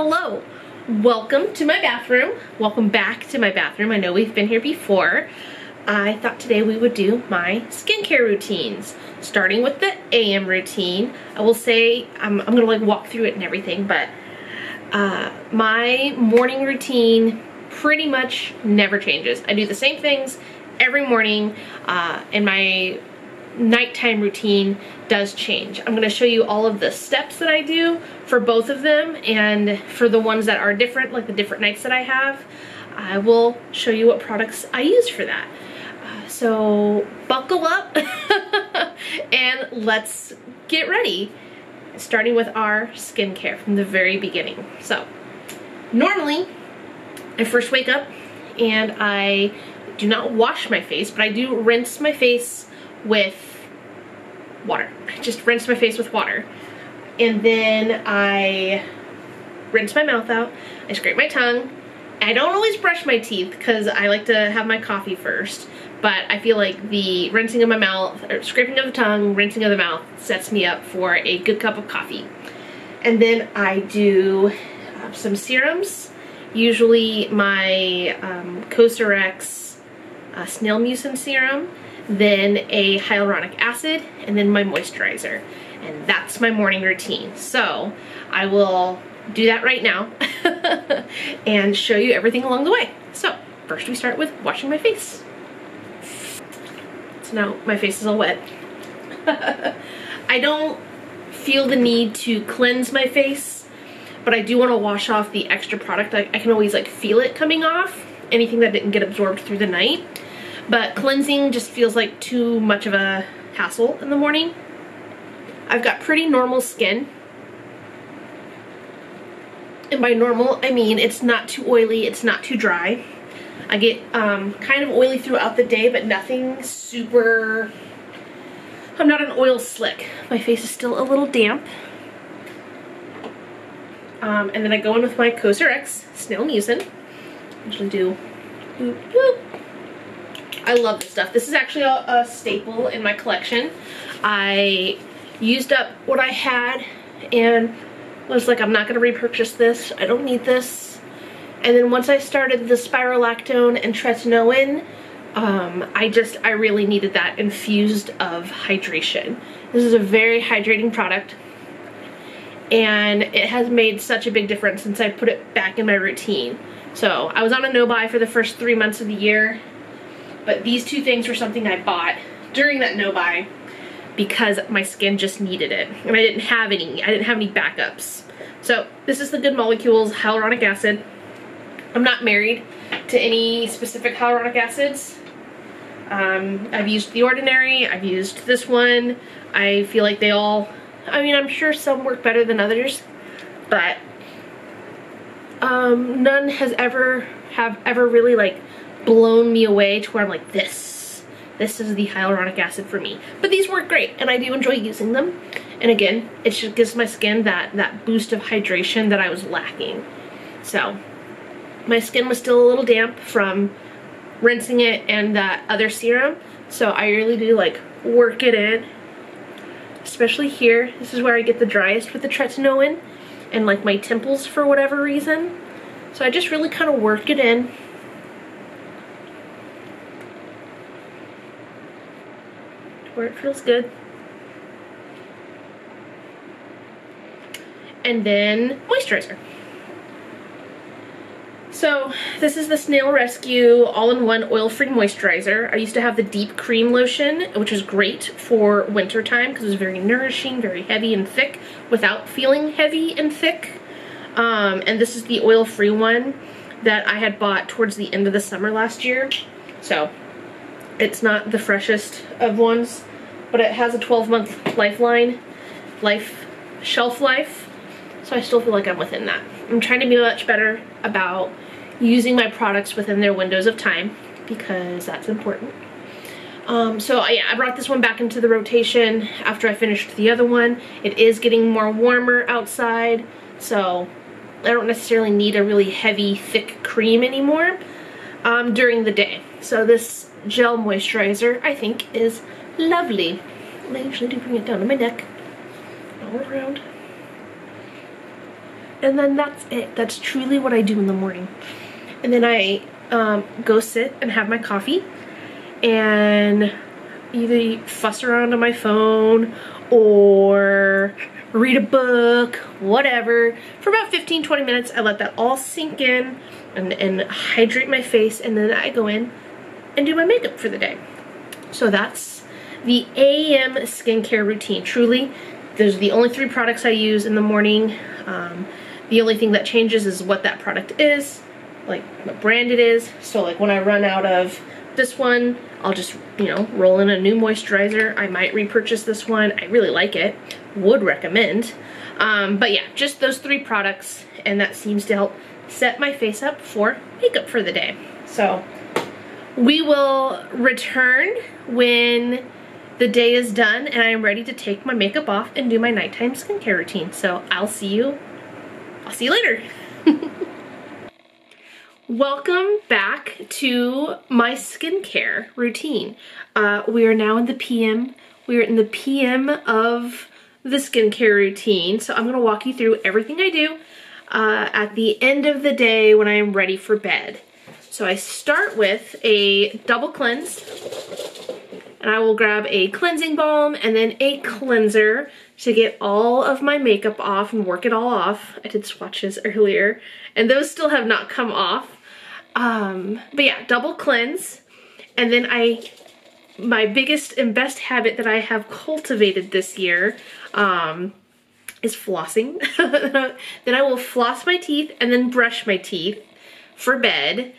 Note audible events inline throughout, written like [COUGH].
Hello, welcome to my bathroom. Welcome back to my bathroom. I know we've been here before. I thought today we would do my skincare routines. Starting with the AM routine. I will say, I'm, I'm gonna like walk through it and everything, but uh, my morning routine pretty much never changes. I do the same things every morning uh, and my nighttime routine does change. I'm gonna show you all of the steps that I do for both of them and for the ones that are different, like the different nights that I have, I will show you what products I use for that. Uh, so buckle up [LAUGHS] and let's get ready. Starting with our skincare from the very beginning. So normally I first wake up and I do not wash my face, but I do rinse my face with water. I just rinse my face with water. And then I rinse my mouth out, I scrape my tongue. I don't always brush my teeth because I like to have my coffee first, but I feel like the rinsing of my mouth, or scraping of the tongue, rinsing of the mouth sets me up for a good cup of coffee. And then I do uh, some serums, usually my um, uh, Snail Mucin serum, then a hyaluronic acid, and then my moisturizer. And that's my morning routine. So I will do that right now [LAUGHS] and show you everything along the way. So first we start with washing my face. So now my face is all wet. [LAUGHS] I don't feel the need to cleanse my face, but I do want to wash off the extra product. I, I can always like feel it coming off, anything that didn't get absorbed through the night. But cleansing just feels like too much of a hassle in the morning. I've got pretty normal skin. And by normal, I mean it's not too oily, it's not too dry. I get um, kind of oily throughout the day, but nothing super... I'm not an oil slick. My face is still a little damp. Um, and then I go in with my Cosrx Snail Mucin. Usually do boop, boop. I love this stuff. This is actually a, a staple in my collection. I used up what I had and was like, I'm not going to repurchase this. I don't need this. And then once I started the spirolactone and tretinoin, um, I just, I really needed that infused of hydration. This is a very hydrating product and it has made such a big difference since I put it back in my routine. So I was on a no-buy for the first three months of the year but these two things were something I bought during that no-buy because my skin just needed it. And I didn't have any, I didn't have any backups. So this is the Good Molecules Hyaluronic Acid. I'm not married to any specific hyaluronic acids. Um, I've used The Ordinary, I've used this one. I feel like they all, I mean, I'm sure some work better than others, but um, none has ever, have ever really like blown me away to where I'm like, this, this is the hyaluronic acid for me. But these work great, and I do enjoy using them. And again, it just gives my skin that, that boost of hydration that I was lacking. So, my skin was still a little damp from rinsing it and that other serum. So I really do like work it in, especially here. This is where I get the driest with the tretinoin and like my temples for whatever reason. So I just really kind of work it in where it feels good. And then moisturizer. So this is the Snail Rescue all-in-one oil-free moisturizer. I used to have the deep cream lotion, which is great for winter time because it was very nourishing, very heavy and thick without feeling heavy and thick. Um, and this is the oil-free one that I had bought towards the end of the summer last year. So it's not the freshest of ones, but it has a 12 month lifeline, life, shelf life. So I still feel like I'm within that. I'm trying to be much better about using my products within their windows of time because that's important. Um, so yeah, I brought this one back into the rotation after I finished the other one. It is getting more warmer outside, so I don't necessarily need a really heavy, thick cream anymore um, during the day. So this gel moisturizer, I think, is lovely. I usually do bring it down to my neck, all around. and then that's it. That's truly what I do in the morning. And then I um, go sit and have my coffee and either fuss around on my phone or read a book, whatever. For about 15, 20 minutes, I let that all sink in and, and hydrate my face, and then I go in and do my makeup for the day. So that's the AM skincare routine. Truly, those are the only three products I use in the morning. Um, the only thing that changes is what that product is, like what brand it is. So like when I run out of this one, I'll just, you know, roll in a new moisturizer. I might repurchase this one. I really like it. Would recommend. Um, but yeah, just those three products and that seems to help set my face up for makeup for the day. So we will return when the day is done and I am ready to take my makeup off and do my nighttime skincare routine. So I'll see you, I'll see you later. [LAUGHS] Welcome back to my skincare routine. Uh, we are now in the PM. We are in the PM of the skincare routine. So I'm gonna walk you through everything I do uh, at the end of the day when I am ready for bed. So I start with a double cleanse and I will grab a cleansing balm and then a cleanser to get all of my makeup off and work it all off. I did swatches [LAUGHS] earlier and those still have not come off. Um, but yeah, double cleanse. And then I, my biggest and best habit that I have cultivated this year um, is flossing. [LAUGHS] then I will floss my teeth and then brush my teeth for bed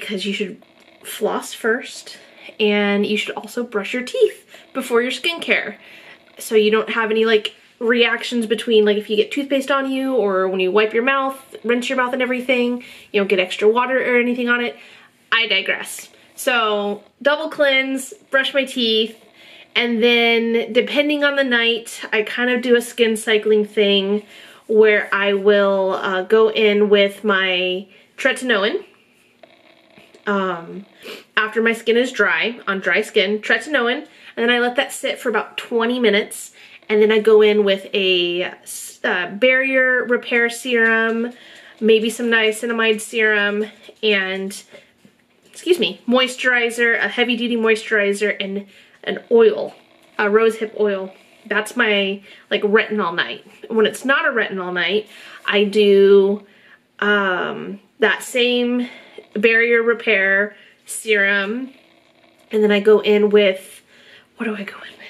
because you should floss first and you should also brush your teeth before your skincare so you don't have any like reactions between like if you get toothpaste on you or when you wipe your mouth, rinse your mouth and everything, you don't get extra water or anything on it. I digress. So double cleanse, brush my teeth, and then depending on the night, I kind of do a skin cycling thing where I will uh, go in with my tretinoin um, after my skin is dry, on dry skin, tretinoin, and then I let that sit for about 20 minutes and then I go in with a uh, barrier repair serum, maybe some niacinamide serum, and, excuse me, moisturizer, a heavy duty moisturizer, and an oil, a rose hip oil. That's my, like, retinol night. When it's not a retinol night, I do um, that same barrier repair serum, and then I go in with, what do I go in with?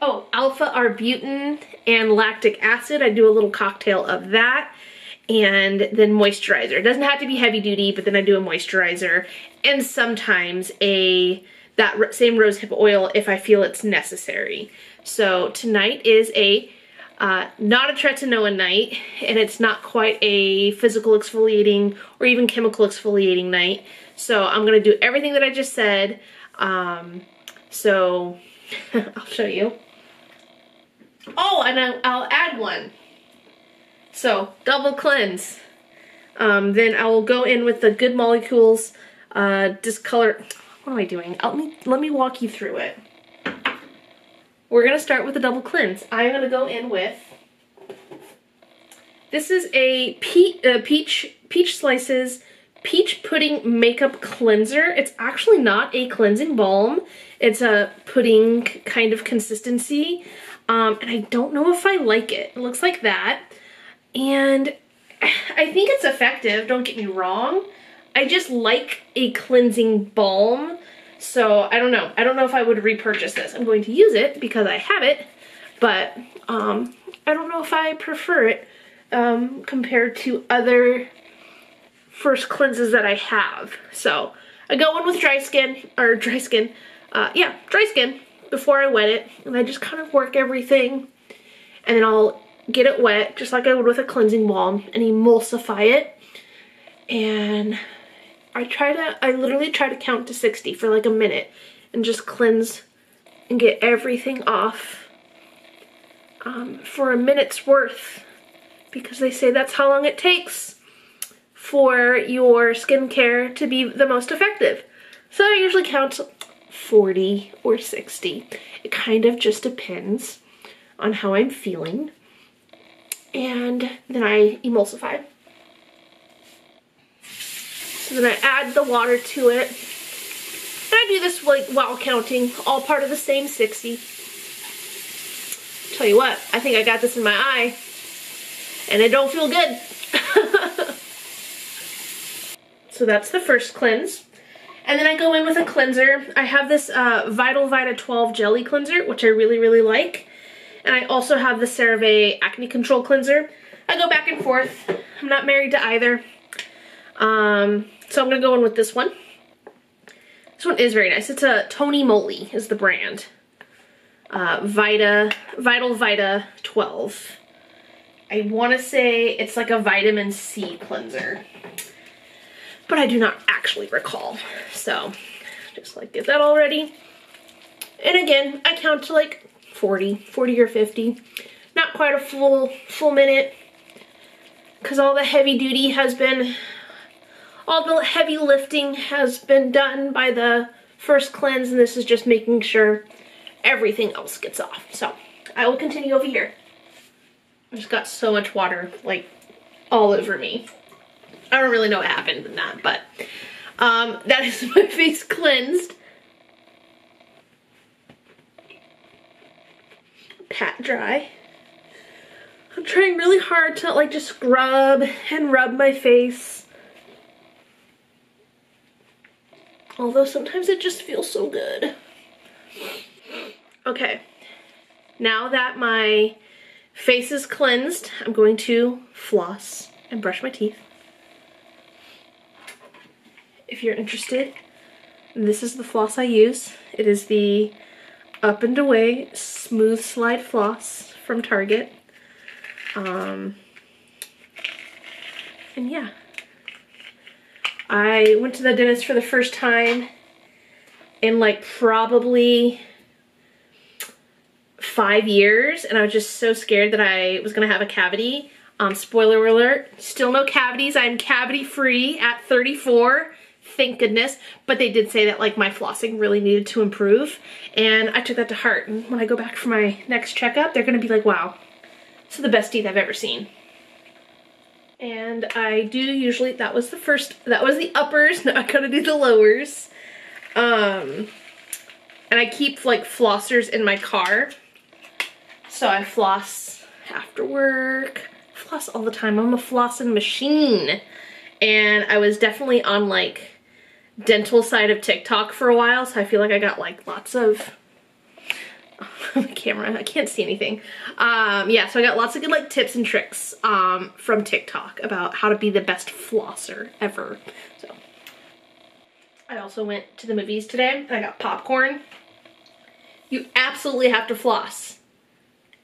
Oh, alpha arbutin and lactic acid. I do a little cocktail of that and then moisturizer. It doesn't have to be heavy duty, but then I do a moisturizer and sometimes a that same rosehip oil if I feel it's necessary. So tonight is a uh, not a tretinoin night, and it's not quite a physical exfoliating or even chemical exfoliating night. So I'm gonna do everything that I just said. Um, so [LAUGHS] I'll show you. Oh, and I, I'll add one. So, double cleanse. Um, then I will go in with the Good Molecules uh, Discolor. What am I doing? Let me, let me walk you through it. We're to start with a double cleanse. I'm to go in with, this is a peach, uh, peach, peach slices peach pudding makeup cleanser. It's actually not a cleansing balm. It's a pudding kind of consistency. Um, and I don't know if I like it. It looks like that. And [SIGHS] I think it's effective, don't get me wrong. I just like a cleansing balm. So I don't know. I don't know if I would repurchase this. I'm going to use it because I have it. But um, I don't know if I prefer it um, compared to other first cleanses that I have. So I go in with dry skin, or dry skin, uh, yeah, dry skin before I wet it. And I just kind of work everything. And then I'll get it wet, just like I would with a cleansing balm, and emulsify it. And I try to, I literally try to count to 60 for like a minute and just cleanse and get everything off um, for a minute's worth because they say that's how long it takes for your skincare to be the most effective. So I usually count 40 or 60. It kind of just depends. on how I'm feeling. And then I emulsify. So then I add the water to it. And I do this like while counting, all part of the same 60. Tell you what, I think I got this in my eye and it don't feel good. [LAUGHS] so that's the first cleanse. And then I go in with a cleanser. I have this uh, Vital Vita 12 Jelly Cleanser, which I really, really like. And I also have the CeraVe Acne Control Cleanser. I go back and forth. I'm not married to either. Um, so I'm going to go in with this one. This one is very nice. It's a Tony Moly is the brand. Uh, Vita, Vital Vita 12. I want to say it's like a vitamin C cleanser. But I do not actually recall. So just like get that all ready. And again, I count to like 40, 40 or 50. Not quite a full, full minute. Because all the heavy duty has been, all the heavy lifting has been done by the first cleanse. And this is just making sure everything else gets off. So I will continue over here. I just got so much water, like, all over me. I don't really know what happened in that, but um, [LAUGHS] that is my face cleansed. Pat dry. I'm trying really hard to like just scrub and rub my face. Although sometimes it just feels so good. Okay, now that my Face is cleansed. I'm going to floss and brush my teeth. If you're interested, this is the floss I use. It is the Up and Away Smooth Slide Floss from Target. Um, and yeah. I went to the dentist for the first time in like probably five years and I was just so scared that I was gonna have a cavity. Um, spoiler alert, still no cavities. I'm cavity free at 34, thank goodness. But they did say that like my flossing really needed to improve and I took that to heart. And when I go back for my next checkup, they're gonna be like, wow, is the best teeth I've ever seen. And I do usually, that was the first, that was the uppers, [LAUGHS] now I gotta do the lowers. Um, and I keep like flossers in my car so I floss after work, floss all the time. I'm a flossing machine. And I was definitely on like dental side of TikTok for a while, so I feel like I got like lots of [LAUGHS] camera, I can't see anything. Um, yeah, so I got lots of good like tips and tricks um, from TikTok about how to be the best flosser ever. So I also went to the movies today and I got popcorn. You absolutely have to floss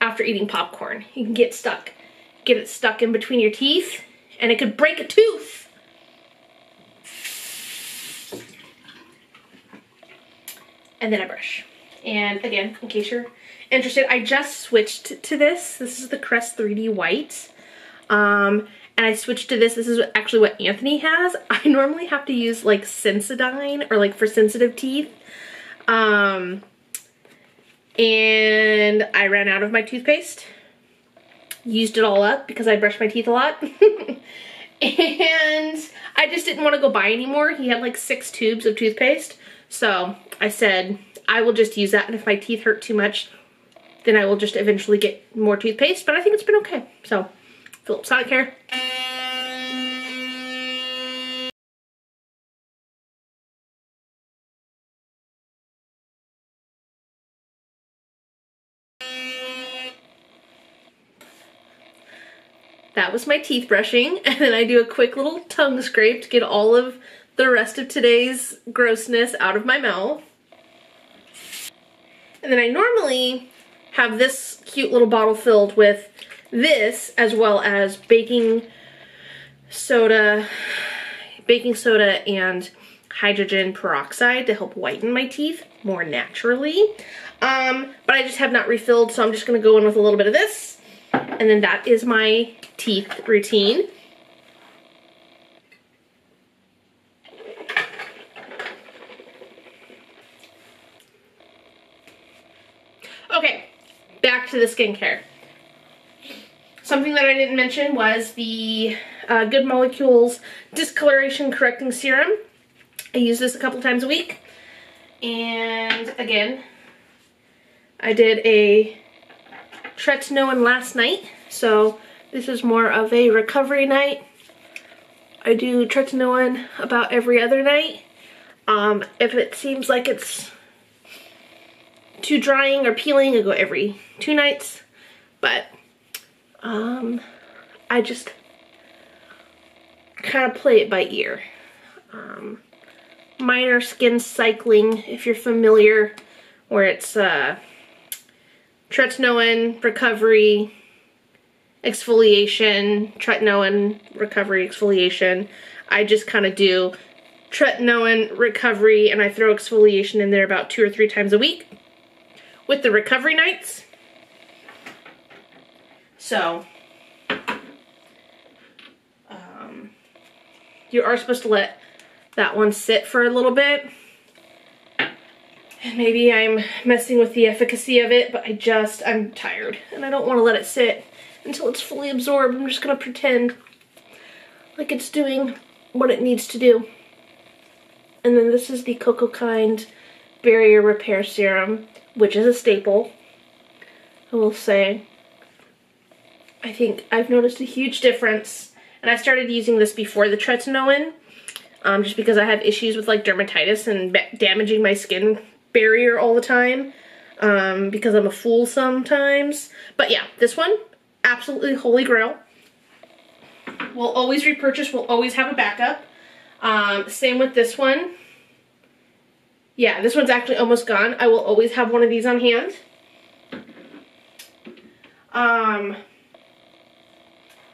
after eating popcorn. You can get stuck, get it stuck in between your teeth and it could break a tooth. And then I brush. And again, in case you're interested, I just switched to this. This is the Crest 3D White. Um, and I switched to this. This is actually what Anthony has. [LAUGHS] I normally have to use like Sensodyne or like for sensitive teeth. Um, and I ran out of my toothpaste. Used it all up because I brush my teeth a lot. [LAUGHS] and I just didn't want to go buy anymore. He had like six tubes of toothpaste. So I said, I will just use that. And if my teeth hurt too much, then I will just eventually get more toothpaste. But I think it's been okay. So Philips Sonicare. that was my teeth brushing [LAUGHS] and then I do a quick little tongue scrape to get all of the rest of today's grossness out of my mouth. And then I normally have this cute little bottle filled with this as well as baking soda, baking soda and hydrogen peroxide to help whiten my teeth more naturally. Um, but I just have not refilled so I'm just going to go in with a little bit of this and then that is my teeth routine. Okay, back to the skincare. Something that I didn't mention was the uh, Good Molecules Discoloration Correcting Serum. I use this a couple times a week. And again, I did a tretinoin last night. So this is more of a recovery night. I do tretinoin about every other night. Um, if it seems like it's too drying or peeling, I go every two nights. But um, I just kind of play it by ear. Um, minor skin cycling, if you're familiar, where it's uh, tretinoin, recovery, exfoliation, tretinoin, recovery, exfoliation. I just kind of do tretinoin, recovery, and I throw exfoliation in there about two or three times a week with the recovery nights. So, um, you are supposed to let that one sit for a little bit. And maybe I'm messing with the efficacy of it, but I just, I'm tired and I don't want to let it sit until it's fully absorbed. I'm just going to pretend like it's doing what it needs to do. And then this is the Coco Kind Barrier Repair Serum, which is a staple. I will say, I think I've noticed a huge difference. And I started using this before the tretinoin, um, just because I have issues with like dermatitis and damaging my skin barrier all the time um, because I'm a fool sometimes. But yeah, this one, absolutely holy grail. We'll always repurchase, we'll always have a backup. Um, same with this one. Yeah, this one's actually almost gone. I will always have one of these on hand. Um,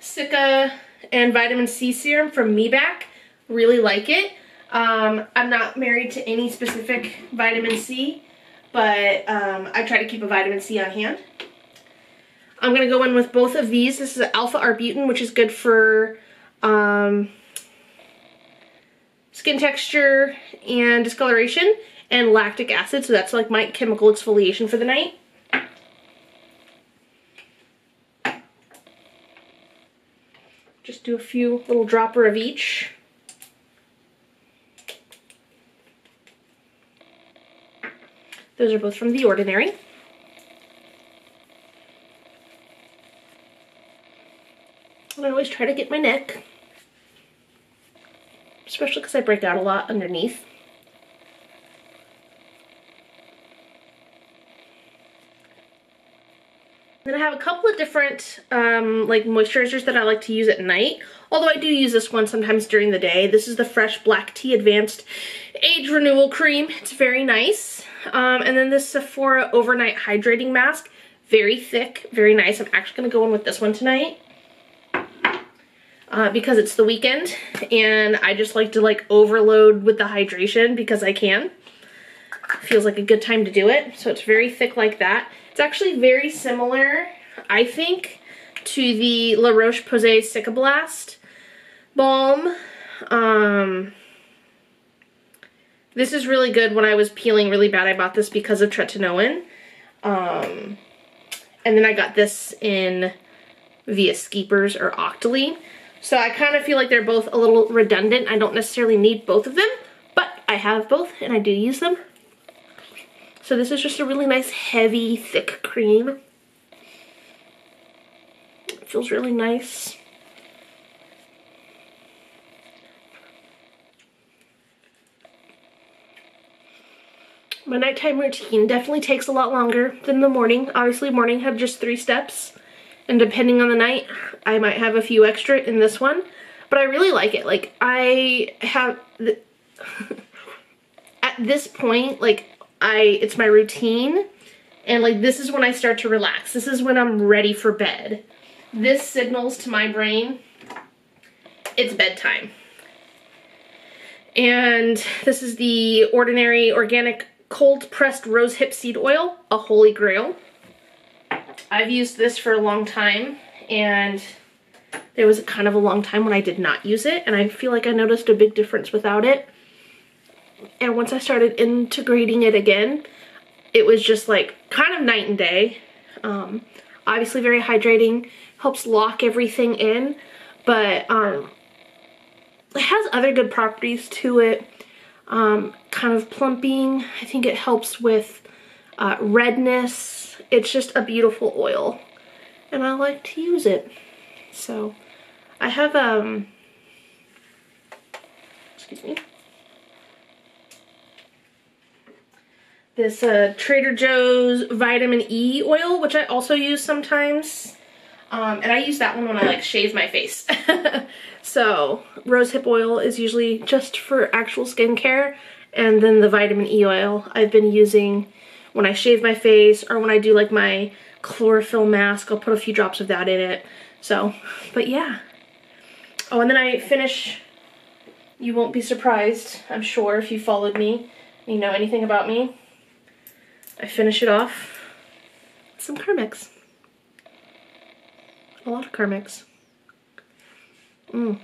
Cica and Vitamin C Serum from Mebac. Really like it. Um, I'm not married to any specific vitamin C, but um, I try to keep a vitamin C on hand. I'm going to go in with both of these. This is alpha arbutin, which is good for um, skin texture and discoloration, and lactic acid, so that's like my chemical exfoliation for the night. Just do a few little dropper of each. Those are both from The Ordinary. And I always try to get my neck, especially because I break out a lot underneath. Then I have a couple of different um, like moisturizers that I like to use at night. Although I do use this one sometimes during the day. This is the Fresh Black Tea Advanced Age Renewal Cream. It's very nice. Um, and then this Sephora Overnight Hydrating Mask. Very thick, very nice. I'm actually going to go in with this one tonight. Uh, because it's the weekend and I just like to like overload with the hydration because I can. Feels like a good time to do it. So it's very thick like that. It's actually very similar, I think, to the La Roche-Posay Cicaplast balm. Um, this is really good when I was peeling really bad. I bought this because of tretinoin. Um, and then I got this in via Skeepers or Octoly. So I kind of feel like they're both a little redundant. I don't necessarily need both of them, but I have both and I do use them. So this is just a really nice heavy thick cream. It feels really nice. My nighttime routine definitely takes a lot longer than the morning. Obviously morning have just three steps and depending on the night I might have a few extra in this one but I really like it. Like I have [LAUGHS] at this point like I it's my routine and like this is when I start to relax. This is when I'm ready for bed. This signals to my brain it's bedtime. And this is the ordinary organic cold pressed rose hip seed oil a holy grail I've used this for a long time and there was kind of a long time when I did not use it and I feel like I noticed a big difference without it. And once I started integrating it again, it was just like kind of night and day. Um, obviously very hydrating, helps lock everything in, but um, it has other good properties to it. Um, kind of plumping. I think it helps with uh, redness. It's just a beautiful oil and I like to use it. So I have, um, excuse me, this uh, Trader Joe's vitamin E oil, which I also use sometimes. Um, and I use that one when I like shave my face. [LAUGHS] so rosehip oil is usually just for actual skincare. And then the vitamin E oil I've been using when I shave my face or when I do like my chlorophyll mask. I'll put a few drops of that in it. So, but yeah. Oh, and then I finish, you won't be surprised, I'm sure, if you followed me, you know anything about me. I finish it off with some Carmex. A lot of Carmex. Mm.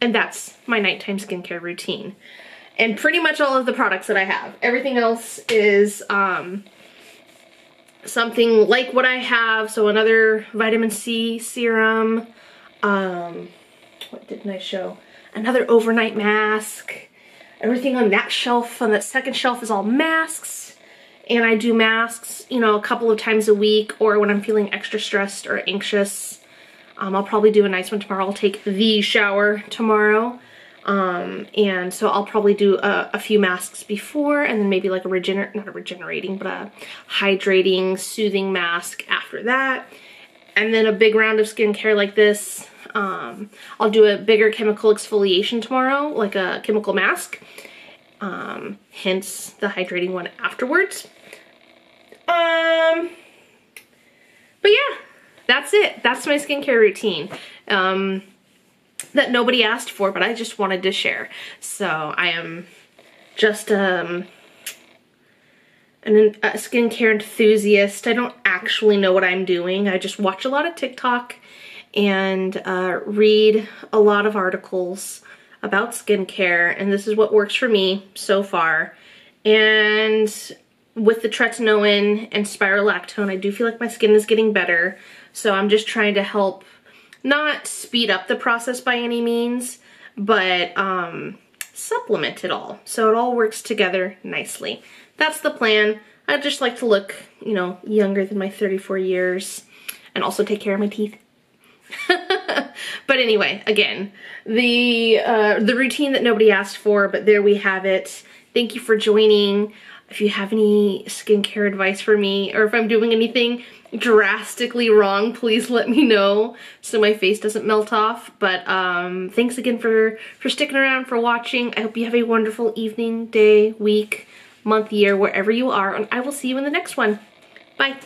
And that's my nighttime skincare routine. And pretty much all of the products that I have. Everything else is um, something like what I have. So another vitamin C serum. Um, what didn't I show? Another overnight mask. Everything on that shelf, on that second shelf is all masks. And I do masks, you know, a couple of times a week or when I'm feeling extra stressed or anxious. Um, I'll probably do a nice one tomorrow. I'll take the shower tomorrow. Um, and so I'll probably do a, a, few masks before and then maybe like a regener not a regenerating, but a hydrating, soothing mask after that. And then a big round of skincare like this. Um, I'll do a bigger chemical exfoliation tomorrow, like a chemical mask. Um, hence the hydrating one afterwards. Um, but yeah, that's it. That's my skincare routine. Um, that nobody asked for, but I just wanted to share. So I am just um, an, a skincare enthusiast. I don't actually know what I'm doing. I just watch a lot of TikTok and uh, read a lot of articles about skincare and this is what works for me so far. And with the tretinoin and spirulactone, I do feel like my skin is getting better. So I'm just trying to help not speed up the process by any means, but um, supplement it all. So it all works together nicely. That's the plan. I'd just like to look, you know, younger than my 34 years and also take care of my teeth. [LAUGHS] but anyway, again, the uh, the routine that nobody asked for, but there we have it. Thank you for joining. If you have any skincare advice for me or if I'm doing anything drastically wrong, please let me know so my face doesn't melt off. But um, thanks again for, for sticking around, for watching. I hope you have a wonderful evening, day, week, month, year, wherever you are. And I will see you in the next one. Bye.